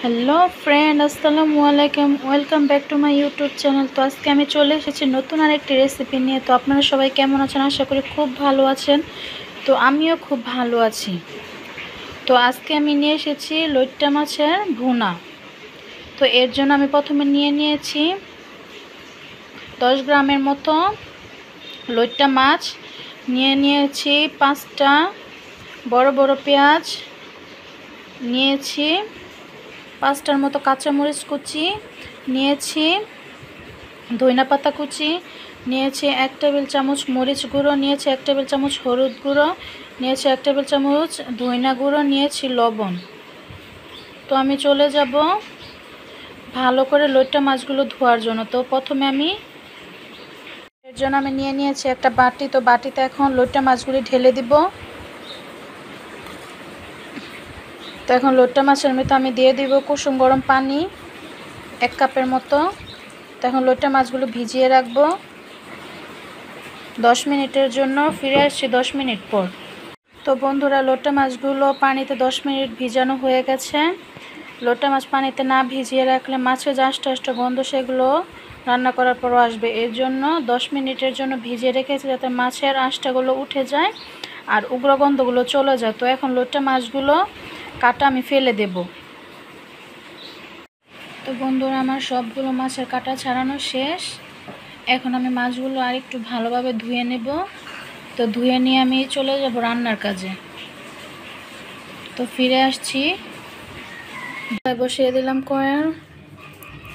Hello friend আসসালামু আলাইকুম welcome back to my YouTube channel তো আজকে আমি চলে এসেছি নতুন আরেকটি রেসিপি নিয়ে। তো আপনারা সবাই কেমন আছেন? আশা করি খুব ভালো আছেন। তো আমিও খুব ভালো আছি। তো আজকে আমি নিয়ে এসেছি লইট্টা মাছের ভুনা। তো এর জন্য আমি প্রথমে নিয়ে নিয়েছি দশ গ্রামের মতো লইট্টা মাছ। নিয়ে নিয়েছি পাঁচটা বড় বড় পেঁয়াজ। নিয়েছি পাঁচটার মতো কাঁচামরিচ কুচি, নিয়েছি ধইনা পাতা কুচি, নিয়েছি এক টেবিল চামচ মরিচ গুঁড়ো, নিয়েছি এক টেবিল চামচ হলুদ গুঁড়ো, নিয়েছি এক টেবিল চামচ ধইনা গুঁড়ো, নিয়েছি লবণ। তো আমি চলে যাব ভালো করে লইট্টা মাছগুলো ধোয়ার জন্য। তো প্রথমে আমি এর জন্য আমি নিয়ে নিয়েছি একটা বাটি। তো বাটিতে এখন লইট্টা মাছগুলি ঢেলে দিব। তো এখন লোট্টা মাছের মতো আমি দিয়ে দিব কুসুম গরম পানি, এক কাপের মতো। তো এখন লোট্টা মাছগুলো ভিজিয়ে রাখব। দশ মিনিটের জন্য ফিরে আসছি দশ মিনিট পর। তো বন্ধুরা, লোট্টা মাছগুলো পানিতে দশ মিনিট ভিজানো হয়ে গেছে। লোট্টা মাছ পানিতে না ভিজিয়ে রাখলে মাছের আষ্ট আষ্ট গন্ধ, সেগুলো রান্না করার পরও আসবে। এর জন্য দশ মিনিটের জন্য ভিজিয়ে রেখেছি যাতে মাছের আঁশটাগুলো উঠে যায় আর উগ্রগন্ধগুলো চলে যায়। তো এখন লোট্টা মাছগুলো কাটা আমি ফেলে দেব। তো বন্ধুরা, আমার সবগুলো মাছের কাটা ছাড়ানো শেষ। এখন আমি মাছগুলো আর একটু ভালোভাবে ধুয়ে নেব। তো ধুয়ে নিয়ে আমি চলে যাব রান্নার কাজে। তো ফিরে আসছি। বসিয়ে দিলাম কড়াই।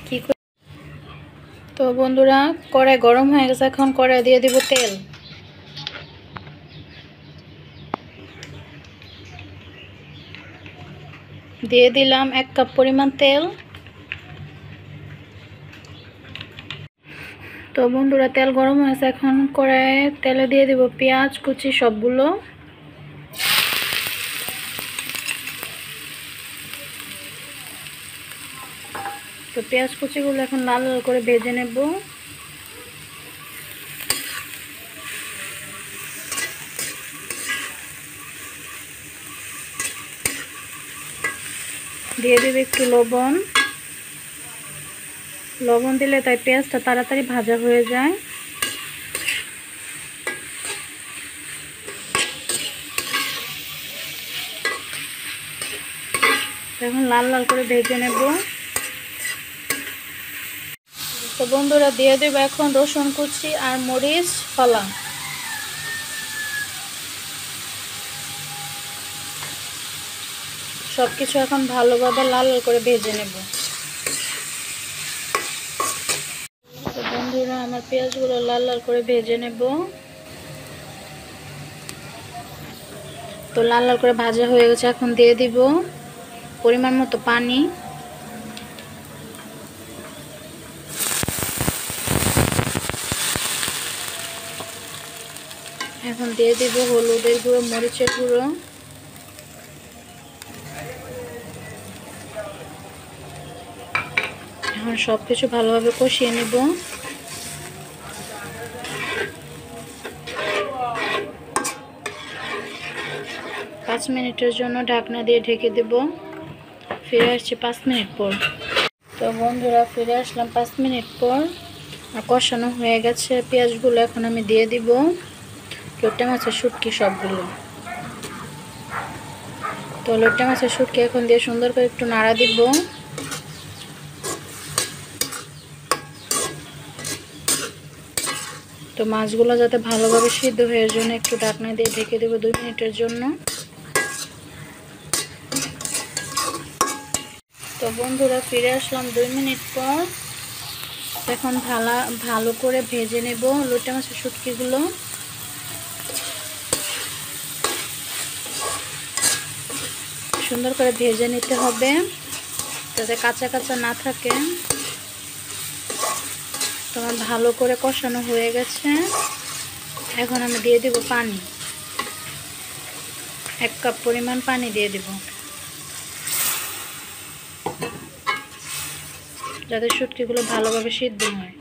কি তো বন্ধুরা, কড়াই গরম হয়ে গেছে, এখন কড়াই দিয়ে দিব তেল। দিয়ে দিলাম এক কাপ পরিমাণ তেল। তো বন্ধুরা, তেল গরম হয়েছে, এখন কড়াইয়ে তেলে দিয়ে দিব পেঁয়াজ, কুচি সবগুলো। তো পেঁয়াজ, কুচিগুলো এখন লাল লাল করে ভেজে নেব। দিয়ে দেবে একটু লবণ। লবণ দিলে তাই পেঁয়াজটা তাড়াতাড়ি ভাজা হয়ে যায়। এখন লাল লাল করে ভেজে নেব। তো বন্ধুরা দিয়ে দেবো এখন রসুন কুচি আর মরিচ ফলা সব কিছু এখন ভালোভাবে লাল করে ভেজে নেব। তো বন্ধুরা, আমার পেঁয়াজগুলো লাল লাল করে ভেজে নেব। তো লাল লাল করে ভাজা হয়ে গেছে, এখন দিয়ে দিব পরিমাণ মতো পানি। এখন দিয়ে দিব হলুদের গুঁড়ো, মরিচের গুঁড়ো। এখন সব কিছু ভালোভাবে কষিয়ে নেব। পাঁচ মিনিটের জন্য ঢাকনা দিয়ে ঢেকে দেব। ফিরে আসছি পাঁচ মিনিট পর। তো বন্ধুরা, ফিরে আসলাম পাঁচ মিনিট পর। কষানো হয়ে গেছে। পেঁয়াজগুলো এখন আমি দিয়ে দিব। লোট্টা মাছের শুটকি সবগুলো। তো লোট্টা মাছের শুটকি এখন দিয়ে সুন্দর করে একটু নাড়া দিব। তো মাছগুলো যাতে ভালোভাবে সিদ্ধ হয়ে জন্য একটু ঢাকনা দিয়ে ঢেকে দেবো দুই মিনিটের জন্য। তো বন্ধুরা, ফিরে আসলাম দুই মিনিট পর। এখন ভালো ভালো করে ভেজে নেব লোটা মাছের শুটকিগুলো। সুন্দর করে ভেজে নিতে হবে, যাতে কাঁচা কাঁচা না থাকে। তোমার ভালো করে কষানো হয়ে গেছে। এখন আমি দিয়ে দেব পানি। এক কাপ পরিমাণ পানি দিয়ে দেব। যাতে শুটকিগুলো ভালোভাবে সিদ্ধ হয়।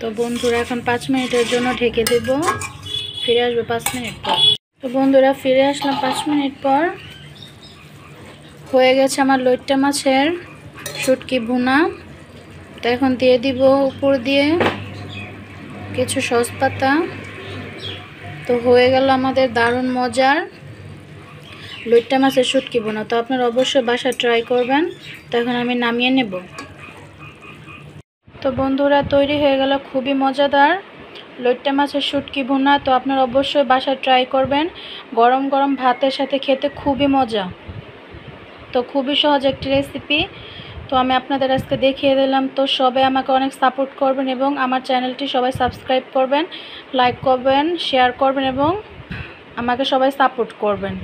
তো বন্ধুরা, এখন পাঁচ মিনিটের জন্য ঢেকে দেব। ফিরে আসবে পাঁচ মিনিট পর। তো তো বন্ধুরা, ফিরে আসলাম পাঁচ মিনিট পর। হয়ে গেছে আমার লইট্টা মাছের শুটকি ভুনা। তো এখন দিয়ে দিব উপর দিয়ে। কিছু সস পাতা। তো হয়ে গেল আমাদের দারুণ মজার লইট্টা মাছের শুটকি বোনা তো আপনারা অবশ্যই বাসা ট্রাই করবেন। তো এখন আমি নামিয়ে নেব। তো বন্ধুরা, তৈরি হয়ে গেল খুবই মজাদার লইট্টা মাছের শুটকি ভুনা। তো আপনারা অবশ্যই বাসা ট্রাই করবেন। গরম গরম ভাতের সাথে খেতে খুবই মজা। তো খুবই সহজ একটি রেসিপি তো আমি আপনাদের আজকে দেখিয়ে দিলাম। তো সবাই আমাকে অনেক সাপোর্ট করবেন এবং আমার চ্যানেলটি সবাই সাবস্ক্রাইব করবেন লাইক করবেন শেয়ার করবেন এবং আমাকে সবাই সাপোর্ট করবেন।